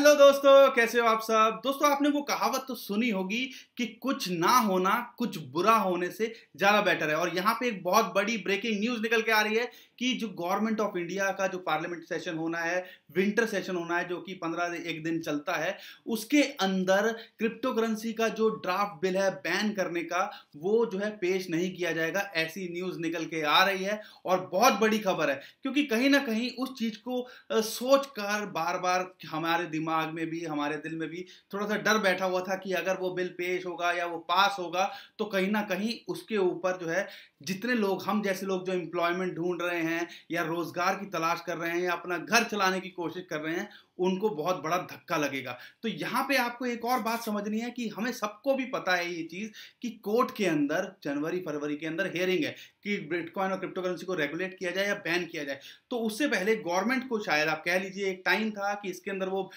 Ronaldo दोस्तों, कैसे हो आप सब? दोस्तों, आपने वो कहावत तो सुनी होगी कि कुछ ना होना, कुछ बुरा होने से ज़्यादा बेटर है। और यहाँ पे एक बहुत बड़ी ब्रेकिंग न्यूज़ निकल के आ रही है कि जो गवर्नमेंट ऑफ़ इंडिया का जो पार्लियामेंट सेशन होना है विंटर सेशन होना है, जो कि पंद्रह एक दिन चलता है, उसके अंदर क्रिप्टो करेंसी का जो ड्राफ्ट बिल है बैन करने का, वो जो है पेश नहीं किया जाएगा। ऐसी न्यूज़ निकल के आ रही है और बहुत बड़ी खबर है। क्योंकि कहीं ना कहीं उस चीज़ को सोच कर बार बार हमारे दिमाग में भी, हमारे दिल में भी थोड़ा सा डर बैठा हुआ था कि अगर वो बिल पेश होगा या वो पास होगा तो कहीं ना कहीं उसके ऊपर जो है, जितने लोग, हम जैसे लोग जो एम्प्लॉयमेंट ढूंढ रहे हैं या रोज़गार की तलाश कर रहे हैं या अपना घर चलाने की कोशिश कर रहे हैं, उनको बहुत बड़ा धक्का लगेगा। तो यहाँ पे आपको एक और बात समझनी है कि हमें सबको भी पता है ये चीज़ कि कोर्ट के अंदर, जनवरी फरवरी के अंदर हेयरिंग है कि बिटकॉइन और क्रिप्टो करेंसी को रेगुलेट किया जाए या बैन किया जाए। तो उससे पहले गवर्नमेंट को शायद आप कह लीजिए, एक टाइम था कि इसके अंदर वो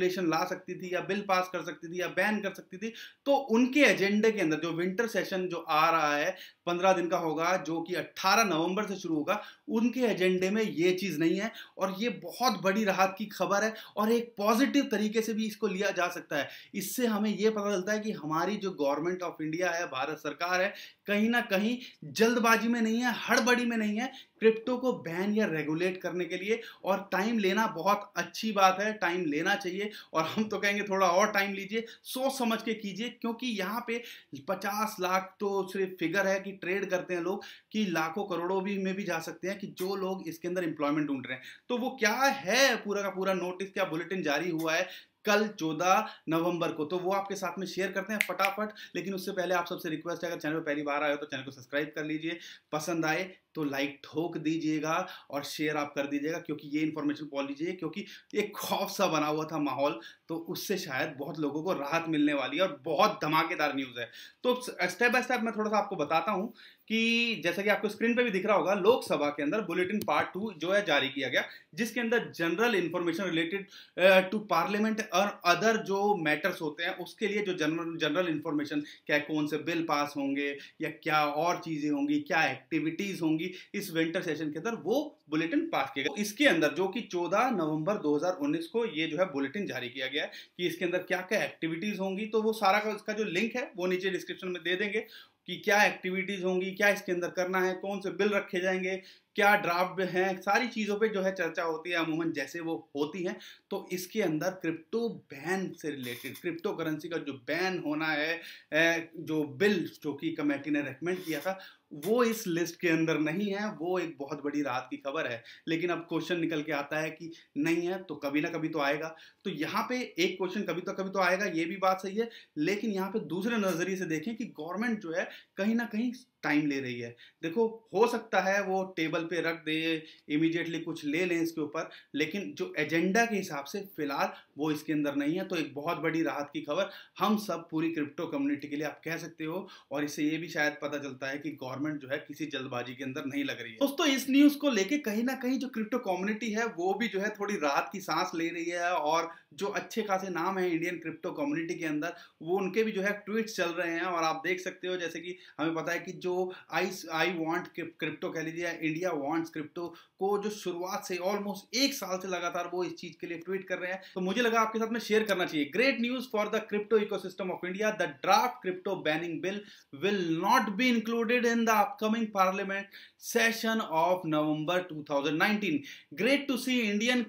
रेगुलेशन ला सकती थी या बिल पास कर सकती थी या बैन कर सकती थी तो उनके एजेंडे के अंदर जो विंटर सेशन जो आ रहा है, पंद्रह दिन का होगा, जो कि अट्ठारह नवंबर से शुरू होगा, उनके एजेंडे में ये चीज़ नहीं है और ये बहुत बड़ी राहत की खबर है और एक पॉजिटिव तरीके से भी इसको लिया जा सकता है। इससे हमें यह पता चलता है कि हमारी जो गवर्नमेंट ऑफ़ इंडिया है, भारत सरकार है, कहीं ना कहीं जल्दबाजी में नहीं है, हड़बड़ी में नहीं है क्रिप्टो को बैन या रेगुलेट करने के लिए और टाइम लेना बहुत अच्छी बात है, टाइम लेना चाहिए और हम तो कहेंगे थोड़ा और टाइम लीजिए, सोच समझ के कीजिए क्योंकि यहाँ पे पचास लाख तो सिर्फ़ फिगर है कि ट्रेड करते हैं लोग कि लाखों करोड़ों भी में भी जा सकते हैं कि जो लोग इसके अंदर एम्प्लॉयमेंट ढूंढ रहे हैं। तो वो क्या है पूरा का पूरा नोटिस क्या बुलेटिन जारी हुआ है? कल 14 नवंबर को। तो वो आपके साथ में शेयर करते हैं फटाफट, लेकिन उससे पहले आप सबसे रिक्वेस्ट है, अगर चैनल पर पहली बार आए हो तो चैनल को सब्सक्राइब कर लीजिए। पसंद आए तो लाइक ठोक दीजिएगा और शेयर आप कर दीजिएगा, क्योंकि ये इन्फॉर्मेशन पहुँच लीजिए क्योंकि एक खौफ सा बना हुआ था माहौल। तो उससे शायद बहुत लोगों को राहत मिलने वाली है और बहुत धमाकेदार न्यूज़ है। तो स्टेप बाय स्टेप मैं थोड़ा सा आपको बताता हूँ कि जैसा कि आपको स्क्रीन पे भी दिख रहा होगा, लोकसभा के अंदर बुलेटिन पार्ट टू जो है जारी किया गया, जिसके अंदर general information related to parliament और अदर जो मैटर्स होते हैं, उसके लिए जो जनरल जनरल इंफॉर्मेशन क्या कौन से बिल पास होंगे या क्या और चीज़ें होंगी, क्या एक्टिविटीज़ होंगी, इस विंटर सेशन के अंदर वो बुलेटिन पास किया गया इसके अंदर जो कि 14 नवंबर 2019 को ये जो है बुलेटिन जारी किया गया है कि इसके अंदर क्या क्या एक्टिविटीज़ होंगी तो वो सारा का, उसका जो लिंक है, वो नीचे डिस्क्रिप्शन में दे देंगे। कि क्या एक्टिविटीज़ होंगी क्या इसके अंदर करना है कौन से बिल रखे जाएँगे क्या ड्राफ्ट हैं, सारी चीज़ों पे जो है चर्चा होती है अमूमन जैसे वो होती हैं। तो इसके अंदर क्रिप्टो बैन से रिलेटेड क्रिप्टो करेंसी का जो बैन होना है जो बिल जो कि कमेटी ने रेकमेंड किया था, वो इस लिस्ट के अंदर नहीं है, वो एक बहुत बड़ी राहत की खबर है। लेकिन अब क्वेश्चन निकल के आता है कि नहीं है तो कभी ना कभी तो आएगा। तो यहाँ पे एक क्वेश्चन कभी तो कभी तो आएगा, ये भी बात सही है। लेकिन यहाँ पे दूसरे नज़रिए से देखें कि गवर्नमेंट जो है कहीं ना कहीं टाइम ले रही है। देखो, हो सकता है वो टेबल पे रख दे, इमीडिएटली कुछ ले लें इसके ऊपर, लेकिन जो एजेंडा के हिसाब से फ़िलहाल वो इसके अंदर नहीं है। तो एक बहुत बड़ी राहत की खबर, हम सब पूरी क्रिप्टो कम्युनिटी के लिए आप कह सकते हो, और इससे ये भी शायद पता चलता है कि गवर्नमेंट जो है किसी जल्दबाजी के अंदर नहीं लग रही है। दोस्तों, इस न्यूज़ को लेके कहीं ना कहीं जो क्रिप्टो कम्युनिटी है, वो भी जो है थोड़ी राहत की सांस ले रही है, और जो अच्छे खासे नाम है इंडियन क्रिप्टो कम्युनिटी के अंदर, वो उनके भी जो है ट्वीट चल रहे हैं और आप देख सकते हो जैसे कि हमें पता है कि जो आई आई वॉन्ट क्रिप्टो कह लीजिए इंडिया वॉन्ट्स क्रिप्टो को जो शुरुआत से ऑलमोस्ट एक साल से लगातार वो इस चीज़ के लिए ट्वीट कर रहे हैं। तो मुझे लगा आपके साथ में शेयर करना चाहिए। Great news for the crypto ecosystem of India the draft crypto banning bill will not be included in the upcoming parliament session of November 2019 great to see Indian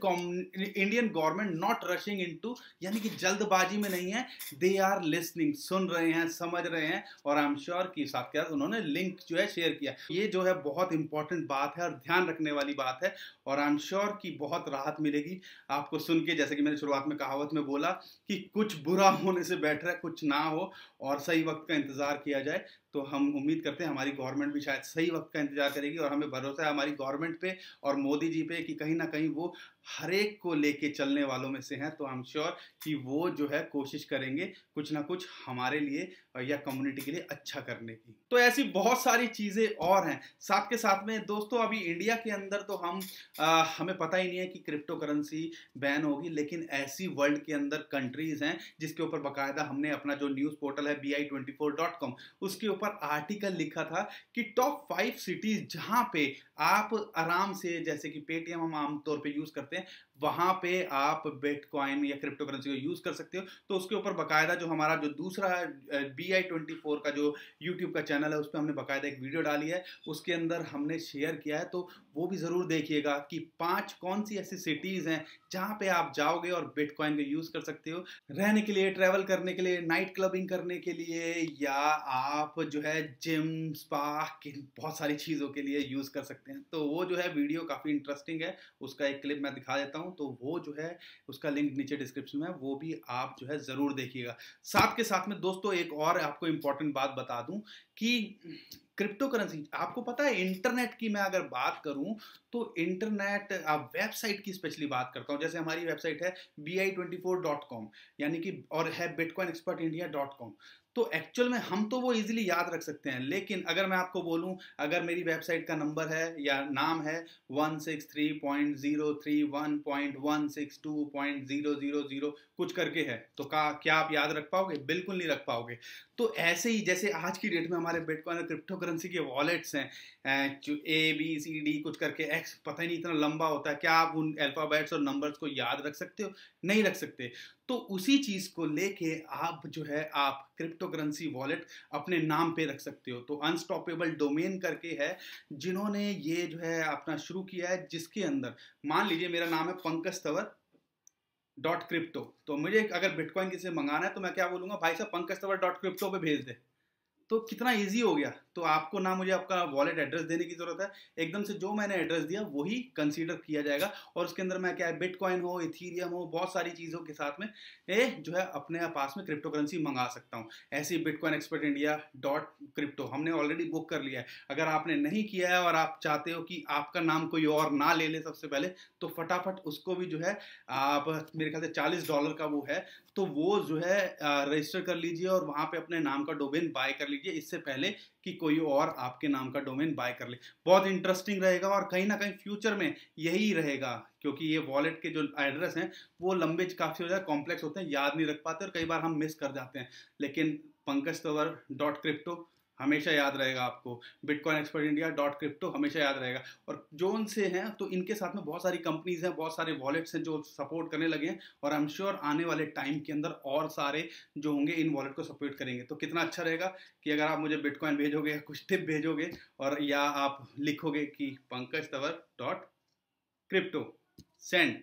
Indian government not rushing into यानी कि जल्दबाजी में नहीं है they are listening सुन रहे हैं, समझ रहे हैं, और आई एम श्योर कि साथ के साथ उन्होंने लिंक जो है शेयर किया। ये जो है बहुत इंपॉर्टेंट बात है और ध्यान रखने वाली बात है, और आई एम श्योर कि बहुत राहत मिलेगी आपको सुन के। जैसे कि मैंने शुरुआत में कहावत में बोला कि कुछ बुरा होने से बेटर है, कुछ ना हो, और सही वक्त का इंतज़ार किया जाए। तो हम उम्मीद करते हैं हमारी गवर्नमेंट भी शायद सही वक्त का इंतज़ार करेगी और हमें भरोसा है हमारी गवर्नमेंट पे और मोदी जी पे कि कहीं ना कहीं वो हर एक को लेके चलने वालों में से हैं। तो एम श्योर कि वो जो है कोशिश करेंगे कुछ ना कुछ हमारे लिए या कम्युनिटी के लिए अच्छा करने की। तो ऐसी बहुत सारी चीज़ें और हैं। साथ के साथ में दोस्तों अभी इंडिया के अंदर तो हम आ, हमें पता ही नहीं है कि क्रिप्टो करेंसी बैन होगी लेकिन ऐसी वर्ल्ड के अंदर कंट्रीज़ हैं जिसके ऊपर बाकायदा हमने अपना जो न्यूज़ पोर्टल है बी उसके ऊपर आर्टिकल लिखा था कि टॉप फाइव सिटीज़ जहाँ पे आप आराम से, जैसे कि पेटीएम हम आमतौर पे यूज़ करते हैं वहाँ पे आप बिटकॉइन या क्रिप्टो करेंसी को यूज़ कर सकते हो। तो उसके ऊपर बकायदा जो हमारा जो दूसरा बी आई ट्वेंटी फोर का जो यूट्यूब का चैनल है उस पर हमने बकायदा एक वीडियो डाली है। उसके अंदर हमने शेयर किया है। तो वो भी ज़रूर देखिएगा कि पाँच कौन सी ऐसी सिटीज़ हैं जहाँ पे आप जाओगे और बिटकॉइन का यूज़ कर सकते हो। रहने के लिए ट्रैवल करने के लिए नाइट क्लबिंग करने के लिए या आप जो है जिम स्पा बहुत सारी चीज़ों के लिए यूज़ कर सकते हैं। तो वो जो है वीडियो काफ़ी इंटरेस्टिंग है। उसका एक क्लिप मैं दिखा देता हूँ। तो वो जो है, उसका लिंक नीचे डिस्क्रिप्शन में वो भी आप जो है ज़रूर देखिएगा। साथ के साथ में दोस्तों, एक और आपको इंपॉर्टेंट बात बता दूँ कि क्रिप्टो करेंसी आपको पता है इंटरनेट की मैं अगर बात करूँ तो इंटरनेट आप वेबसाइट की स्पेशली बात करता हूँ। जैसे हमारी वेबसाइट है B I twenty four dot com यानी कि, और है bitcoin expert India dot com तो एक्चुअल में हम तो वो इजीली याद रख सकते हैं, लेकिन अगर मैं आपको बोलूँ, अगर मेरी वेबसाइट का नंबर है या नाम है one six three point zero three one point one six two point zero zero zero कुछ करके है तो का, क्या आप याद रख पाओगे? बिल्कुल नहीं रख पाओगे। तो ऐसे ही जैसे आज की डेट में हमारे बिटकॉइन और क्रिप्टो करेंसी के वॉलेट्स हैं ए बी सी डी कुछ करके एक्स पता ही नहीं इतना लंबा होता है, क्या आप उन अल्फ़ाबेट्स और नंबर्स को याद रख सकते हो? नहीं रख सकते। तो उसी चीज़ को लेके आप जो है, आप क्रिप्टो करेंसी वॉलेट अपने नाम पे रख सकते हो। तो अनस्टॉपेबल डोमेन करके है, जिन्होंने ये जो है अपना शुरू किया है, जिसके अंदर, मान लीजिए मेरा नाम है पंकज तवर डॉट क्रिप्टो तो मुझे अगर बिटकॉइन किसी मंगाना है तो मैं क्या बोलूँगा, भाई साहब, पंकज तवर डॉट क्रिप्टो पे भेज दे। तो कितना इजी हो गया। तो आपको ना मुझे आपका वॉलेट एड्रेस देने की ज़रूरत है। एकदम से जो मैंने एड्रेस दिया, वही कंसीडर किया जाएगा। और उसके अंदर मैं क्या है बिटकॉइन हो इथीरियम हो, बहुत सारी चीज़ों के साथ में ए जो है अपने पास में क्रिप्टो करेंसी मंगा सकता हूँ। ऐसी bitcoin expert India dot crypto हमने ऑलरेडी बुक कर लिया है। अगर आपने नहीं किया है और आप चाहते हो कि आपका नाम कोई और ना ले ले सबसे पहले तो फटाफट उसको भी जो है, आप मेरे ख्याल से चालीस डॉलर का वो है तो वो जो है रजिस्टर कर लीजिए और वहाँ पर अपने नाम का डोमेन बाय कर लीजिए। इससे पहले कि कोई और आपके नाम का डोमेन बाय कर ले। बहुत इंटरेस्टिंग रहेगा और कहीं ना कहीं फ्यूचर में यही रहेगा, क्योंकि ये वॉलेट के जो एड्रेस हैं, वो लंबे काफ़ी ज़्यादा कॉम्प्लेक्स होते हैं, याद नहीं रख पाते और कई बार हम मिस कर जाते हैं। लेकिन पंकज तवर डॉट क्रिप्टो हमेशा याद रहेगा आपको। Bitcoin expert India dot crypto हमेशा याद रहेगा। और जो उनसे हैं तो इनके साथ में बहुत सारी कंपनीज़ हैं, बहुत सारे वॉलेट्स हैं जो सपोर्ट करने लगे हैं। और आई एम श्योर आने वाले टाइम के अंदर और सारे जो होंगे, इन वॉलेट को सपोर्ट करेंगे। तो कितना अच्छा रहेगा कि अगर आप मुझे बिटकॉइन भेजोगे, कुछ टिप भेजोगे, और या आप लिखोगे कि Pankaj Tawar dot crypto send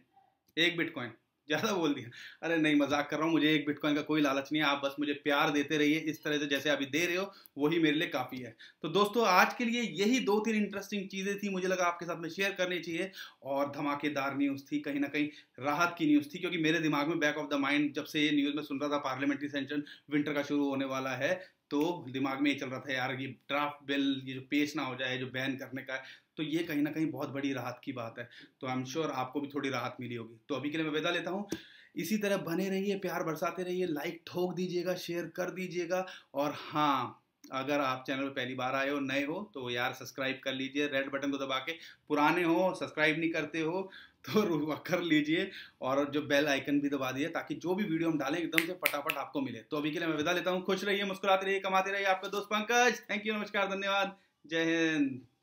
एक बिटकॉइन ज़्यादा बोल दिया। अरे नहीं, मज़ाक कर रहा हूँ, मुझे एक बिटकॉइन का कोई लालच नहीं है, आप बस मुझे प्यार देते रहिए, इस तरह से जैसे अभी दे रहे हो, वही मेरे लिए काफ़ी है। तो दोस्तों, आज के लिए यही दो तीन इंटरेस्टिंग चीज़ें थी, मुझे लगा आपके साथ में शेयर करनी चाहिए, और धमाकेदार न्यूज़ थी, कहीं ना कहीं राहत की न्यूज़ थी, क्योंकि मेरे दिमाग में बैक ऑफ़ द माइंड जब से ये न्यूज़ में सुन रहा था पार्लियामेंट्री सेंशन विंटर का शुरू होने वाला है तो दिमाग में ये चल रहा था यार ये ड्राफ्ट बिल ये जो पेश ना हो जाए, जो बैन करने का है तो ये कहीं ना कहीं बहुत बड़ी राहत की बात है। तो आई एम श्योर आपको भी थोड़ी राहत मिली होगी। तो अभी के लिए मैं विदा लेता हूँ। इसी तरह बने रहिए, प्यार बरसाते रहिए लाइक ठोक दीजिएगा शेयर कर दीजिएगा, और हाँ अगर आप चैनल पर पहली बार आए हो, नए हो तो यार सब्सक्राइब कर लीजिए रेड बटन को दबा के। पुराने हो, सब्सक्राइब नहीं करते हो तो कर लीजिए। और जो बेल आइकन भी दबा दिए, ताकि जो भी वीडियो हम डालें, एकदम से फटाफट आपको मिले। तो अभी के लिए मैं विदा लेता हूँ। खुश रहिए, मुस्कुराते रहिए, कमाते रहिए आपका दोस्त पंकज। थैंक यू नमस्कार, धन्यवाद। जय हिंद।